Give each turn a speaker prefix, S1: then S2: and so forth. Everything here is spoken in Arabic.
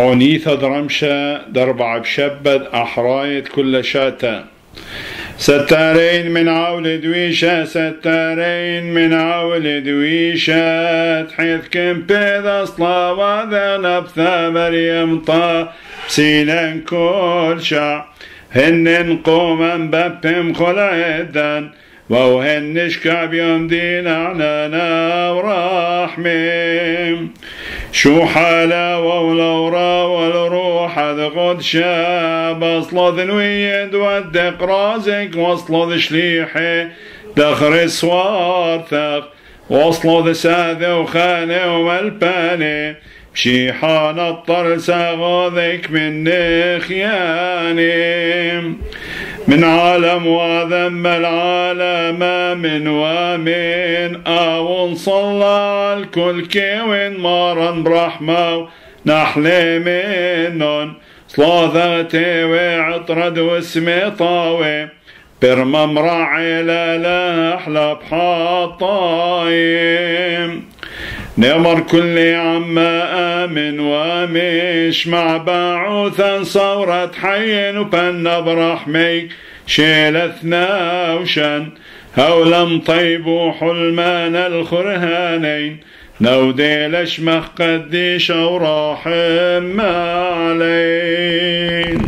S1: حونيث درمشة دربع بشبد أحرايت كل شاتا. ستارين من عول دويشة ستارين من عول دويشة. حيث كم بيض أصلا وذا نبثا مريم طا. سينا كل شع هن قوما ببهم خلعدان وهن يوم دين عنانا ورحمين شو حالا ولورا والروح قد شاب. اصل ذنويد ودق رازق وصل شليحي دخر سوارثق وصل ذا ساذي وخاني وملباني بشيحان الطرس غاذك من خياني من عالم وذم العالم من ومن أو صلى الكل كوين مارا برحمة نحلي منن. صلاثاتي وعطرد واسمي طاوي برمى مراعي لا لا أحلى بحاطايم نمر كل عم آمن ومش مع باعوثا صورة حي وبنا برحمي شيلتنا وشن. هولم طيب حلمان الخرهانين. نودي لشمخ قديش وراحم ما علين